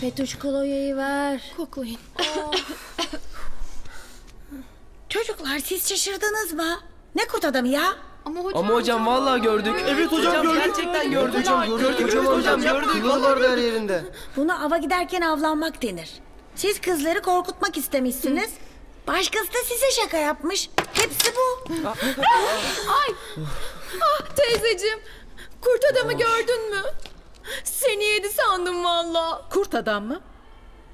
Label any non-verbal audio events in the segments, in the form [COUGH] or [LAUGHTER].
Petuş kolonyayı ver. Koklayın. Çocuklar siz şaşırdınız mı? Ne kurt adamı ya? Ama hocam, Ama hocam vallahi gördük. Evet hocam, gördük. Gerçekten gördük. Hocam gördük. Hocam, hocam gördük. Kılı vardı her yerinde. Buna ava giderken avlanmak denir. Siz kızları korkutmak istemişsiniz. Başkası da size şaka yapmış. Hepsi bu. Teyzeciğim kurt adamı gördün mü? Seni yedi sandım valla. Kurt adam mı?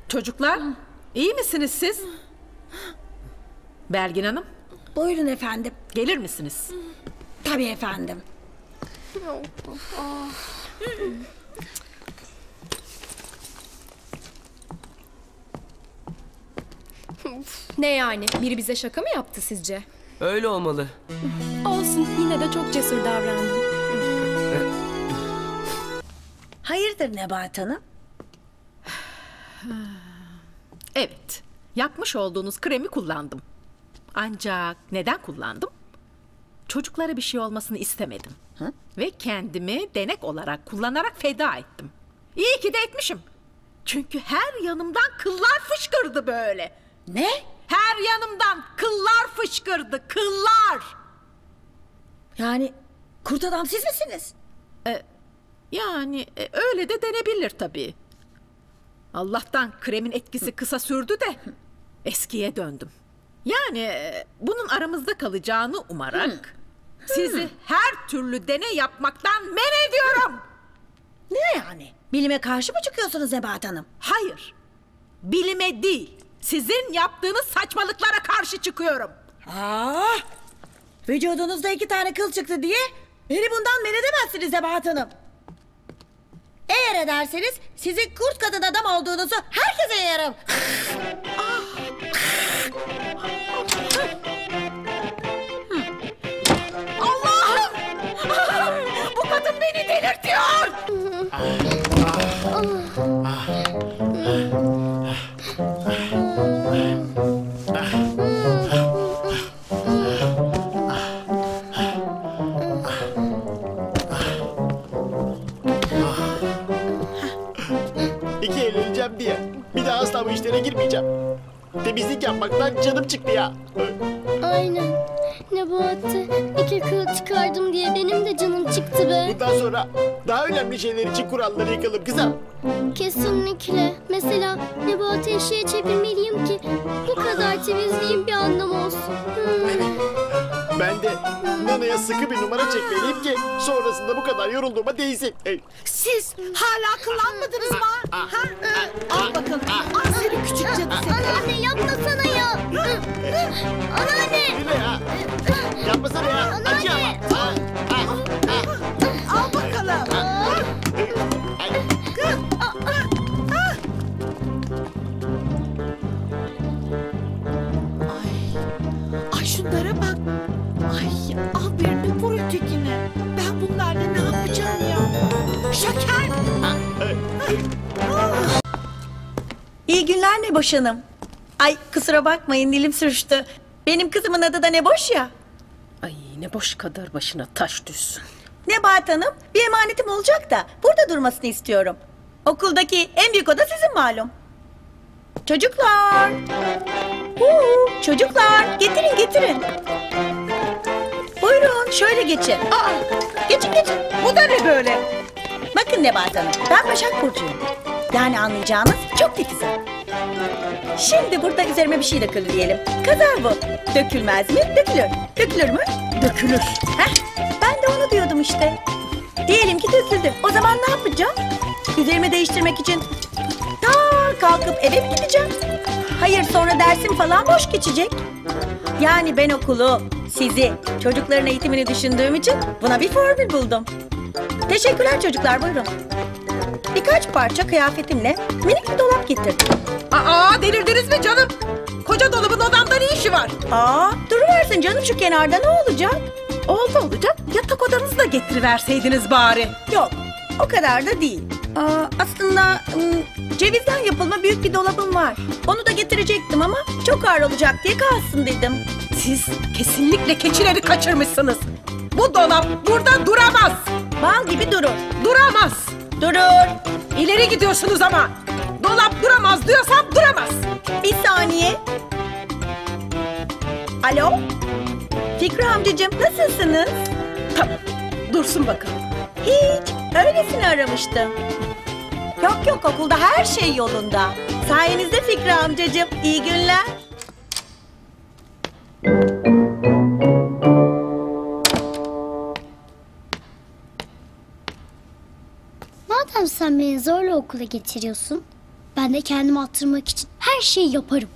Çocuklar, iyi misiniz siz? Belgin Hanım, Buyurun efendim. gelir misiniz? Tabii efendim. Ne yani? Biri bize şaka mı yaptı sizce? Öyle olmalı. Olsun yine de çok cesur davrandın. Hayırdır Nebahat Hanım? [SIGHS] Evet, yapmış olduğunuz kremi kullandım. Ancak neden kullandım? Çocuklara bir şey olmasını istemedim. Ve kendimi denek olarak kullanarak feda ettim. İyi ki de etmişim. Çünkü her yanımdan kıllar fışkırdı böyle. Ne? Her yanımdan kıllar fışkırdı, kıllar. Yani kurt adam siz misiniz? Yani e, öyle de denebilir tabii. Allah'tan kremin etkisi kısa sürdü de eskiye döndüm. Yani e, bunun aramızda kalacağını umarak sizi her türlü deney yapmaktan men ediyorum. Ne yani? Bilime karşı mı çıkıyorsunuz Nebahat Hanım? Hayır, bilime değil, sizin yaptığınız saçmalıklara karşı çıkıyorum. Aa! Vücudunuzda iki tane kıl çıktı diye beni bundan men edemezsiniz Nebahat Hanım. Eğer ederseniz sizin kurt kadın adam olduğunuzu herkese yayarım. Şeyler için kuralları yıkalım kızım. Kesinlikle. Mesela Nebahat'ı eşeğe çevirmeliyim ki bu kadar temizliğin bir anlamı olsun. Hmm. [LAUGHS] Ben de Nana'ya sıkı bir numara çekmeliyim ki sonrasında bu kadar yorulduğuma değsin. Siz hala kıllanmadınız mı? Ha? Al bakalım. Al seni küçük cadı seni. Anneanne yapmasana ya. [LAUGHS] Anneanne. Yine İyi günler Neboş Hanım. Ay kusura bakmayın dilim sürçtü. Benim kızımın adı da Neboş ya. Ay ne boş kadar başına taş düşsün. Nebahat Hanım bir emanetim olacak da burada durmasını istiyorum. Okuldaki en büyük oda sizin malum. Çocuklar. Huu, çocuklar getirin getirin. Buyurun şöyle geçin. Aa, geçin geçin. Bu da ne böyle? Bakın Nebahat Hanım ben Başak Burcu'yum. Yani anlayacağınız çok titizim. Şimdi burada üzerime bir şey döküldü diyelim. Kazar bu. Dökülmez mi? Dökülür. Dökülür mü? Dökülür. Heh, ben de onu diyordum işte. Diyelim ki döküldü. O zaman ne yapacağım? Üzerimi değiştirmek için ta kalkıp eve mi gideceğim? Hayır sonra dersim falan boş geçecek. Yani ben okulu, sizi, çocukların eğitimini düşündüğüm için buna bir formül buldum. Teşekkürler çocuklar buyurun. Birkaç parça kıyafetimle minik bir dolap getirdim. Aa delirdiniz mi canım? Koca dolabın odamda ne işi var? Aa, duruversin canım şu kenarda ne olacak? Oldu olacak. Yatak odanızı da getiriverseydiniz bari. Yok, o kadar da değil. Aa, aslında ım, cevizden yapılma büyük bir dolabım var. Onu da getirecektim ama çok ağır olacak diye kalsın dedim. Siz kesinlikle keçileri kaçırmışsınız. Bu dolap burada duramaz. Bal gibi durur. Duramaz. Durur. İleri gidiyorsunuz ama. Dolap duramaz diyorsam duramaz. Bir saniye. Alo? Fikri amcacığım nasılsınız? Tamam. Dursun bakalım. Hiç. Öylesine aramıştım. Yok yok okulda her şey yolunda. Sayenizde Fikri amcacığım. İyi günler. Sen beni zorla okula getiriyorsun, ben de kendimi attırmak için her şeyi yaparım.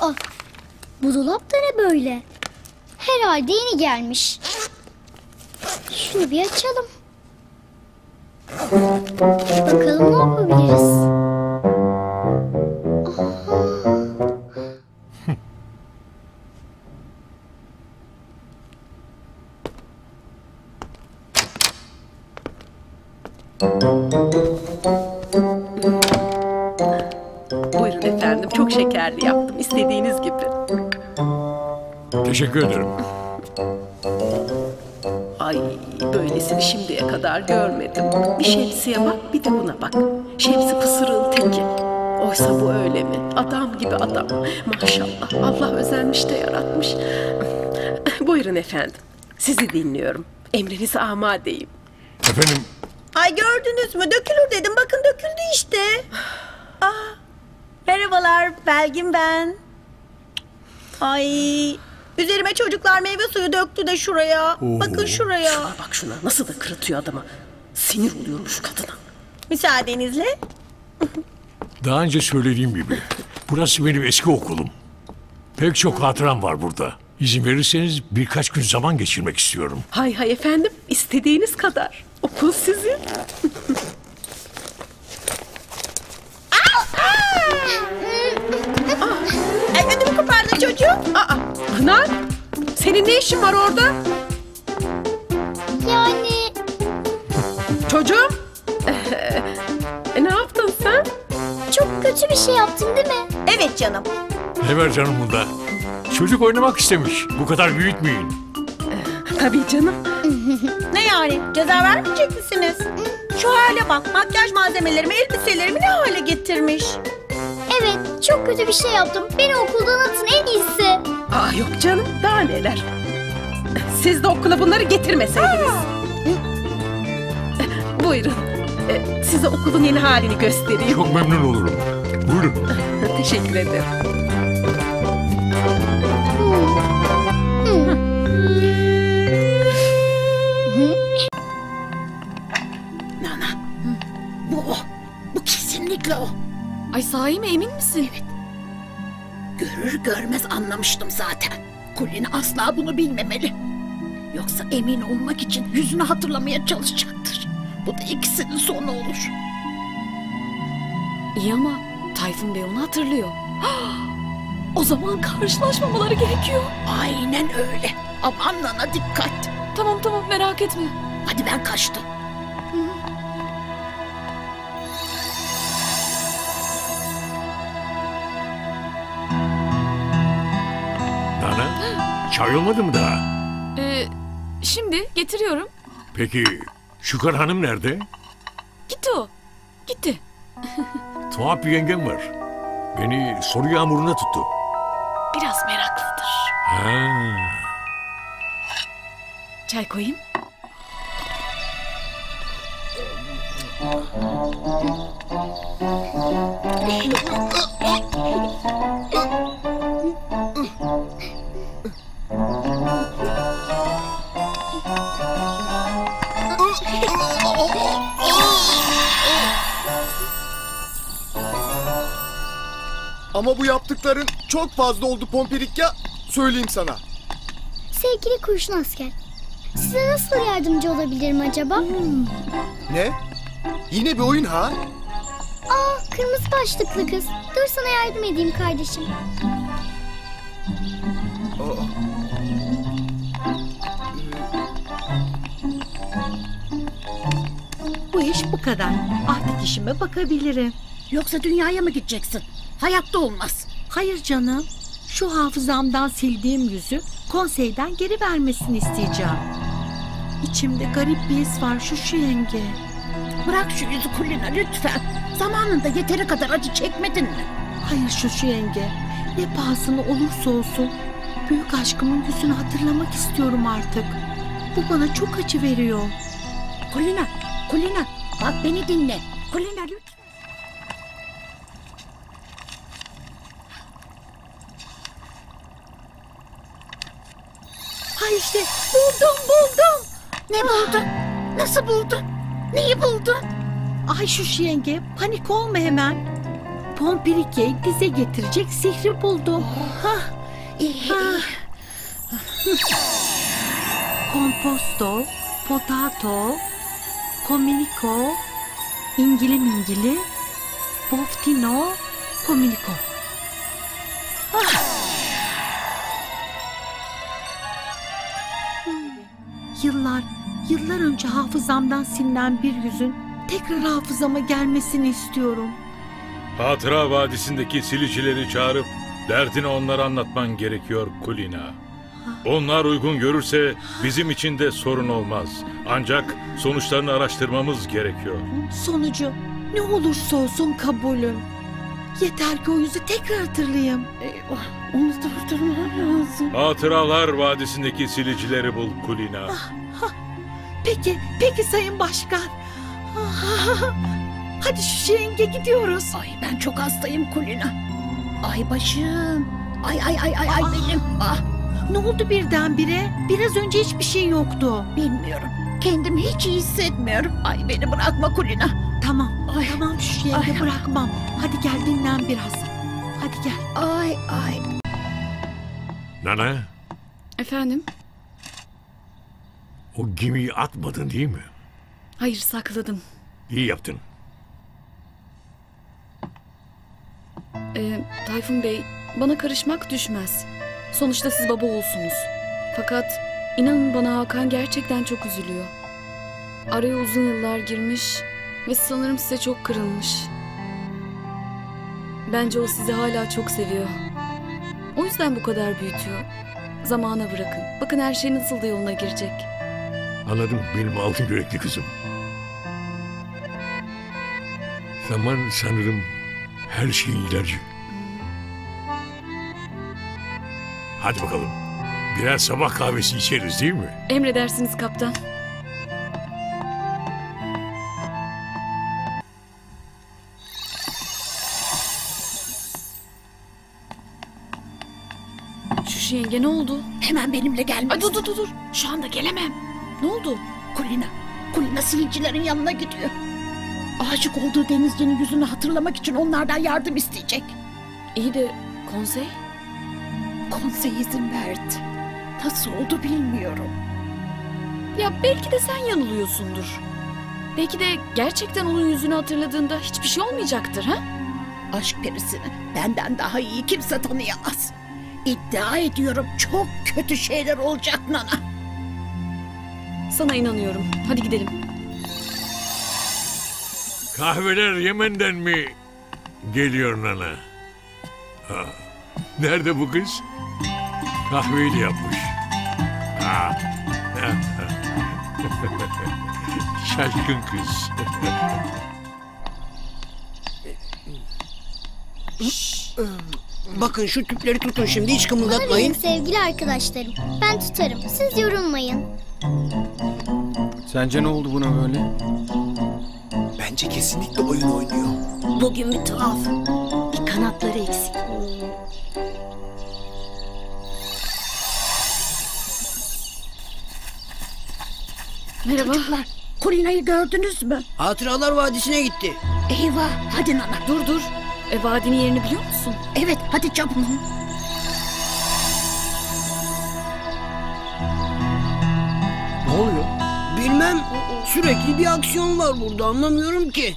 Ah, bu dolap da ne böyle? Herhalde yeni gelmiş. Şunu bir açalım. Bakalım ne yapabiliriz? Şekerli yaptım. istediğiniz gibi. Teşekkür ederim. Ay böylesini şimdiye kadar görmedim. Bir şemsiye bak bir de buna bak. Şemsi pısırığın teki. Oysa bu öyle mi? Adam gibi adam. Maşallah Allah özenmiş de yaratmış. [LAUGHS] Buyurun efendim. Sizi dinliyorum. Emrinize amadeyim. Efendim Ay gördünüz mü? Dökülür dedim. Bakın döküldü işte. [SIGHS] Aa, merhabalar. Belgin ben. Ay, üzerime çocuklar meyve suyu döktü de şuraya. Bakın şuraya. Şuna bak şuna nasıl da kırıtıyor adamı. Sinir oluyorum şu kadına. Müsaadenizle. daha önce söylediğim gibi burası benim eski okulum. Pek çok hatıram var burada. İzin verirseniz birkaç gün zaman geçirmek istiyorum. Hay hay efendim istediğiniz kadar. Okul sizin. Ay, ödümü kopardın çocuğum. Aa Pınar senin ne işin var orada? Yani Çocuğum. e, ne yaptın sen? çok kötü bir şey yaptım değil mi? Evet canım. Ne var canım bunda? Çocuk oynamak istemiş. Bu kadar büyütmeyin. Tabii canım. [LAUGHS] Ne yani? Ceza vermeyecek misiniz? Şu hale bak. Makyaj malzemelerimi, elbiselerimi ne hale getirmiş. Evet, çok kötü bir şey yaptım. Beni okuldan atın en iyisi. Aa yok canım daha neler. Siz de okula bunları getirmeseydiniz. Buyurun. E, size okulun yeni halini göstereyim. Çok memnun olurum. Buyurun. [LAUGHS] Teşekkür ederim. Ay sahi mi emin misin? Evet. Görür görmez anlamıştım zaten. Kulina asla bunu bilmemeli. Yoksa emin olmak için yüzünü hatırlamaya çalışacaktır. Bu da ikisinin sonu olur. İyi ama Tayfun Bey onu hatırlıyor. [GASPS] O zaman karşılaşmamaları gerekiyor. Aynen öyle. Aman Nana dikkat. Tamam tamam merak etme. Hadi ben kaçtım. Çay olmadı mı daha? Ee, şimdi getiriyorum. Peki Şükran Hanım nerede? Gitti o. Gitti. [LAUGHS] Tuhaf bir yengem var. Beni soru yağmuruna tuttu. Biraz meraklıdır. Ha. Çay koyayım. [LAUGHS] Ama bu yaptıkların çok fazla oldu Pompirik ya. Söyleyeyim sana. Sevgili kurşun asker, size nasıl yardımcı olabilirim acaba? Ne? Yine bir oyun ha? Aa, kırmızı başlıklı kız. Dur sana yardım edeyim kardeşim. Aa. Bu iş bu kadar. Artık işime bakabilirim. Yoksa dünyaya mı gideceksin? Hayatta olmaz. Hayır canım. Şu hafızamdan sildiğim yüzü konseyden geri vermesini isteyeceğim. İçimde garip bir his var şu şu yenge. Bırak şu yüzü Kulina lütfen. Zamanında yeteri kadar acı çekmedin mi? Hayır Şuşu yenge. Ne pahasına olursa olsun büyük aşkımın yüzünü hatırlamak istiyorum artık. Bu bana çok acı veriyor. Kulina, Kulina bak beni dinle. Kulina lütfen. Ha işte buldum buldum. Ne buldun? Nasıl buldun? Neyi buldun? Ay Şuşu yenge panik olma hemen. Pompirike'yi dize getirecek sihri buldum. Hah, İyi, iyi. komposto, potato, kominiko, ingili mingili, boftino, kominiko. Yıllar, önce hafızamdan silinen bir yüzün tekrar hafızama gelmesini istiyorum. Hatıra Vadisi'ndeki silicileri çağırıp derdini onlara anlatman gerekiyor Kulina. Onlar uygun görürse bizim için de sorun olmaz. Ancak sonuçlarını araştırmamız gerekiyor. Sonucu ne olursa olsun kabulüm. Yeter ki o yüzü tekrar hatırlayayım. Onu durdurmam lazım. Hatıralar Vadisi'ndeki silicileri bul Kulina. Peki, peki Sayın Başkan. [LAUGHS] Hadi şu yenge gidiyoruz. Ay ben çok hastayım Kulina. Ay başım. Ay ay ay ay ay benim. Ah Ne oldu birdenbire? Biraz önce hiçbir şey yoktu. bilmiyorum. Kendimi hiç iyi hissetmiyorum. Ay beni bırakma Kulina. Tamam, Ay. tamam şu yenge Ay. bırakmam. Hadi gel dinlen biraz. Hadi gel. Ay ay. Nana, Efendim? O gemiyi atmadın değil mi? Hayır sakladım. İyi yaptın. Ee, Tayfun Bey, bana karışmak düşmez. Sonuçta siz baba olsunuz. Fakat inanın bana Hakan gerçekten çok üzülüyor. Araya uzun yıllar girmiş ve sanırım size çok kırılmış. Bence o sizi hala çok seviyor. O yüzden bu kadar büyütüyor. Zamana bırakın. Bakın her şey nasıl da yoluna girecek. Anladım benim altın yürekli kızım. Zaman sanırım her şeyin ilacı. Hadi bakalım. Birer sabah kahvesi içeriz değil mi? Emredersiniz kaptan. Şuşu yenge ne oldu? Hemen benimle gelmelisin. Ay dur dur dur dur. Şu anda gelemem. Ne oldu? Kulina. Kulina silicilerin yanına gidiyor. Aşık olduğu denizcinin yüzünü hatırlamak için onlardan yardım isteyecek. İyi de konsey? Konsey izin verdi. Nasıl oldu bilmiyorum. Ya belki de sen yanılıyorsundur. Belki de gerçekten onun yüzünü hatırladığında hiçbir şey olmayacaktır ha? Aşk perisini benden daha iyi kimse tanıyamaz. İddia ediyorum çok kötü şeyler olacak Nana. Sana inanıyorum. Hadi gidelim. Kahveler Yemen'den mi geliyor Nana? Ha, Nerede bu kız? Kahveyi de yapmış. Ha. [LAUGHS] Şaşkın kız. Bakın şu tüpleri tutun şimdi hiç Arayın kımıldatmayın. sevgili arkadaşlarım. Ben tutarım. Siz yorulmayın. Sence ne oldu buna böyle? Bence kesinlikle oyun oynuyor. Bugün bir tuhaf. Bir kanatları eksik. Merhaba. Çocuklar Kulina'yı gördünüz mü? Hatıralar Vadisi'ne gitti. Eyvah hadi Nana. Dur dur. E, vadinin yerini biliyor musun? Evet hadi çabuk. Ne oluyor? Bilmem. Sürekli bir aksiyon var burada anlamıyorum ki.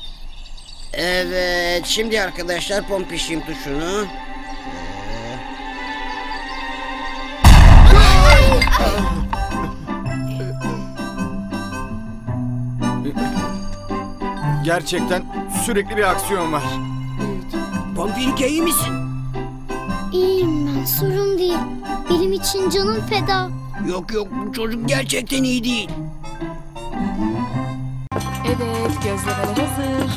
Evet şimdi arkadaşlar pompişim tuşunu. Gerçekten sürekli bir aksiyon var. Pompirike iyi misin? İyiyim ben. Sorun değil. Benim için canım feda. Yok yok bu çocuk gerçekten iyi değil. Evet, gözlemeler hazır.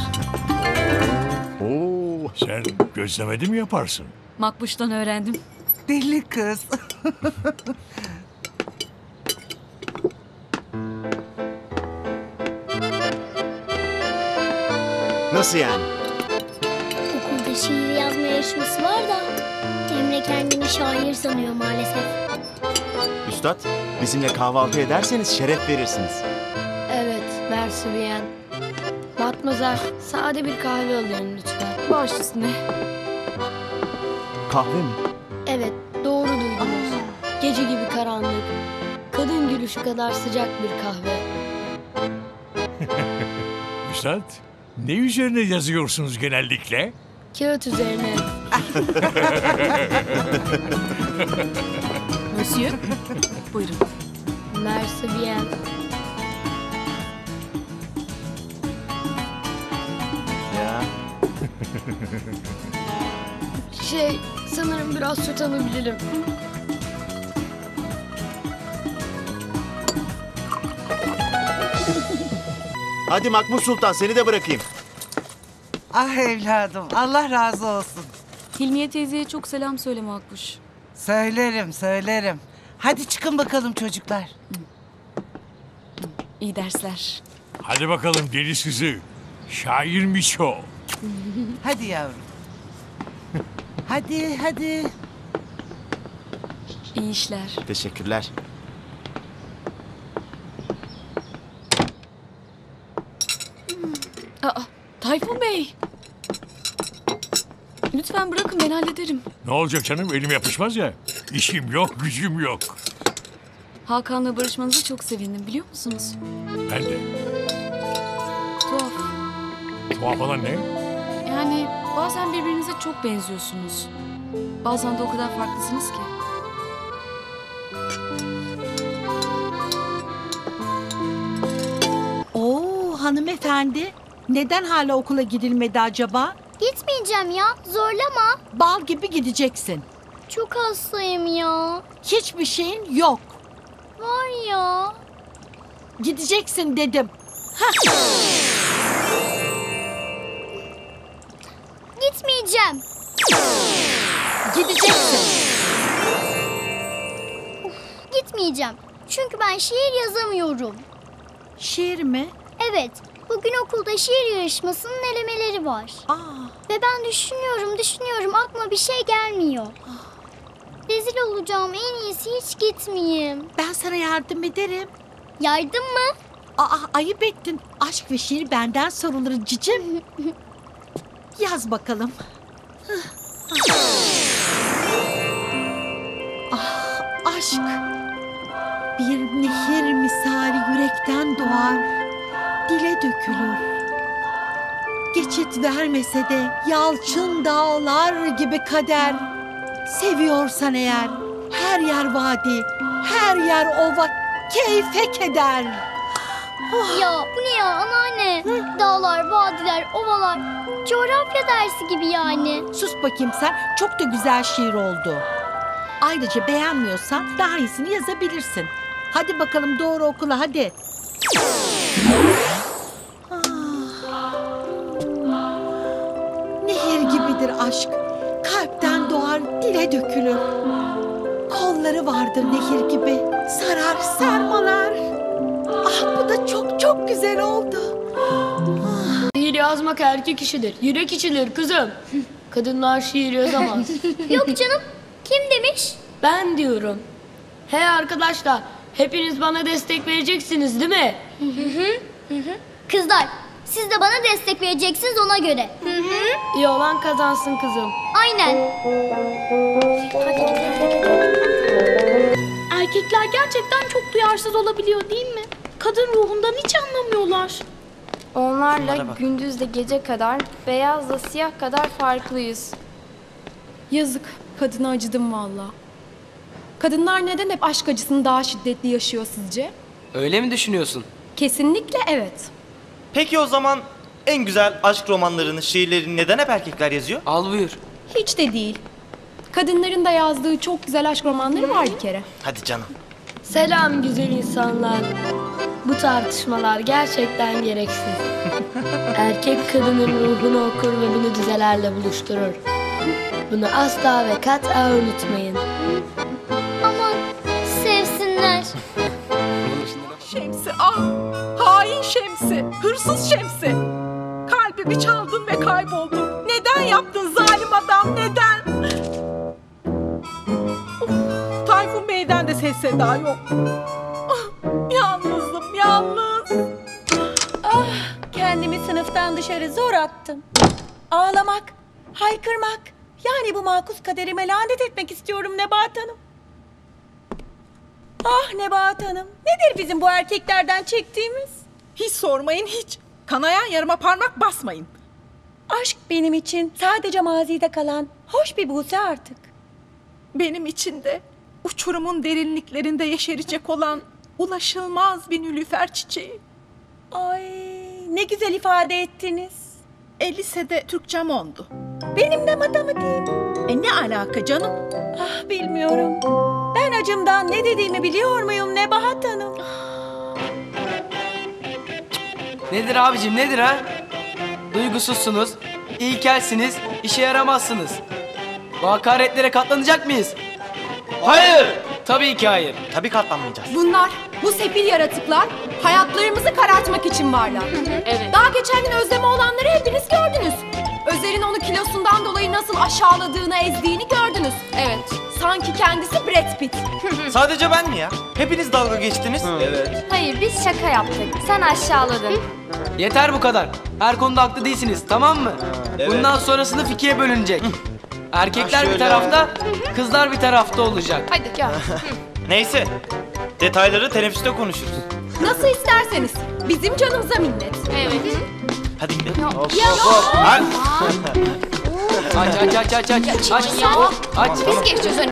Oo, sen gözlemedi mi yaparsın? Makbuş'tan öğrendim. Deli kız. Nasıl yani? Yarışması var da Emre kendini şair sanıyor maalesef. Üstad, bizimle kahvaltı ederseniz şeref verirsiniz. Evet, merci bien. Matmazel, sade bir kahve alıyorum lütfen. Baş üstüne. Kahve mi? Evet, doğru duydunuz. Gece gibi karanlık, kadın gülüşü kadar sıcak bir kahve. [LAUGHS] Üstad, ne üzerine yazıyorsunuz genellikle? Kağıt üzerine. [LAUGHS] Monsieur. Buyurun. Merci bien. Ya. Şey, sanırım biraz süt alabilirim. Hadi Makbul Sultan seni de bırakayım. ah evladım Allah razı olsun. Hilmiye teyzeye çok selam söyle Makbuş. Söylerim söylerim. Hadi çıkın bakalım çocuklar. İyi dersler. Hadi bakalım deniz kızı. Şairmiş o. Hadi yavrum. Hadi hadi. İyi işler. Teşekkürler. Aa, Tayfun Bey. Lütfen bırakın ben hallederim. Ne olacak canım elim yapışmaz ya. İşim yok gücüm yok. Hakan'la barışmanıza çok sevindim biliyor musunuz? Ben de. Tuhaf. Tuhaf olan ne? Yani bazen birbirinize çok benziyorsunuz. Bazen de o kadar farklısınız ki. Oo hanımefendi. Neden hala okula gidilmedi acaba? Gitmeyeceğim ya zorlama. Bal gibi gideceksin. Çok hastayım ya. Hiçbir şeyin yok. Var ya. Gideceksin dedim. Gitmeyeceğim. Gideceksin. Gitmeyeceğim. Çünkü ben şiir yazamıyorum. Şiir mi? Evet, bugün okulda şiir yarışmasının elemeleri var. Aa, Ve ben düşünüyorum, düşünüyorum aklıma bir şey gelmiyor. Rezil olacağım en iyisi hiç gitmeyeyim. ben sana yardım ederim. Yardım mı? Aa, ayıp ettin. Aşk ve şiir benden sorulur cicim. [LAUGHS] Yaz bakalım. Ah, aşk. Bir nehir misali yürekten doğar. Dile dökülür. Geçit vermese de yalçın dağlar gibi kader. Seviyorsan eğer her yer vadi, her yer ova keyfe keder. [GASPS] Ya bu ne ya anneanne? Dağlar, vadiler, ovalar. Coğrafya dersi gibi yani. Sus bakayım sen. Çok da güzel şiir oldu. Ayrıca beğenmiyorsan daha iyisini yazabilirsin. Hadi bakalım doğru okula hadi. Gibidir aşk. Kalpten doğar dile dökülür. Kolları vardır nehir gibi. Sarar sermalar. Ah bu da çok çok güzel oldu. Şiir yazmak erkek işidir, yürek içidir kızım. Kadınlar şiir yazamaz. [LAUGHS] Yok canım. Kim demiş? ben diyorum. Hey arkadaşlar, hepiniz bana destek vereceksiniz değil mi? Kızlar, siz de bana destek vereceksiniz ona göre. Hı hı. İyi olan kazansın kızım. Aynen. Erkekler gerçekten çok duyarsız olabiliyor değil mi? Kadın ruhundan hiç anlamıyorlar. Onlarla gündüzle gece kadar, beyazla siyah kadar farklıyız. Yazık. Kadına acıdım valla. Kadınlar neden hep aşk acısını daha şiddetli yaşıyor sizce? Öyle mi düşünüyorsun? Kesinlikle evet. Peki o zaman en güzel aşk romanlarını, şiirlerini neden hep erkekler yazıyor? Al buyur. Hiç de değil. Kadınların da yazdığı çok güzel aşk romanları var bir kere. Hadi canım. Selam güzel insanlar. Bu tartışmalar gerçekten gereksiz. [LAUGHS] Erkek kadının ruhunu okur ve bunu dizelerle buluşturur. Bunu asla ve kat'a unutmayın. Aman sevsinler. Şemsi ah! Hain Şemsi! Hırsız Şemsi! Kalbimi çaldın ve kayboldun. Neden yaptın zalim adam neden? Of, Tayfun Bey'den de ses seda yok. Ah, Yalnızım yalnız. Ah, kendimi sınıftan dışarı zor attım. Ağlamak, haykırmak. Yani bu makus kaderime lanet etmek istiyorum Nebahat Hanım. Ah Nebahat Hanım, nedir bizim bu erkeklerden çektiğimiz? Hiç sormayın hiç. Kanayan yarıma parmak basmayın. Aşk benim için sadece mazide kalan hoş bir buse artık. Benim için de uçurumun derinliklerinde yeşerecek olan ulaşılmaz bir nülüfer çiçeği. Ay ne güzel ifade ettiniz. E lisede Türkçem ondu. Benim de matematiğim. E ne alaka canım? Ah bilmiyorum. Ben acımdan ne dediğimi biliyor muyum Nebahat Hanım? Nedir abicim nedir ha? Duygusuzsunuz, ilkelsiniz, işe yaramazsınız. Bu hakaretlere katlanacak mıyız? Hayır! Tabii ki hayır. Tabii katlanmayacağız. Bunlar, bu sefil yaratıklar hayatlarımızı karartmak için varlar. Evet. Daha geçen gün Özlem'e olanları hepiniz gördünüz. Özer'in onu kilosundan dolayı nasıl aşağıladığını, ezdiğini gördünüz. Evet. Sanki kendisi Brad Pitt. [LAUGHS] Sadece ben mi ya? Hepiniz dalga geçtiniz. Evet. Hayır biz şaka yaptık. Sen aşağıladın. Yeter bu kadar. Her konuda haklı değilsiniz tamam mı? Bundan sonra sınıf ikiye bölünecek. Erkekler bir tarafta, kızlar bir tarafta olacak. Hadi gel. Neyse. Detayları teneffüste konuşuruz. Nasıl isterseniz. Bizim canımıza minnet. Evet. Hadi gidelim. Ya. Hadi. Aç aç aç aç aç. Aç. Ya. Aç. Biz geçeceğiz